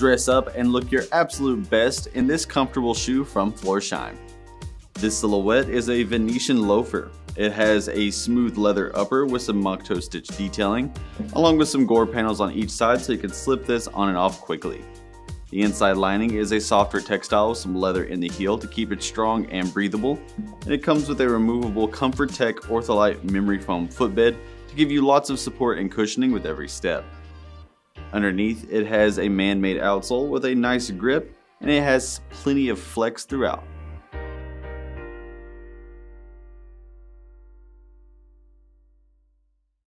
Dress up and look your absolute best in this comfortable shoe from Florsheim. This silhouette is a Venetian loafer. It has a smooth leather upper with some moc toe stitch detailing, along with some gore panels on each side so you can slip this on and off quickly. The inside lining is a softer textile with some leather in the heel to keep it strong and breathable, and it comes with a removable Comfortech Ortholite memory foam footbed to give you lots of support and cushioning with every step. Underneath, it has a man-made outsole with a nice grip, and it has plenty of flex throughout.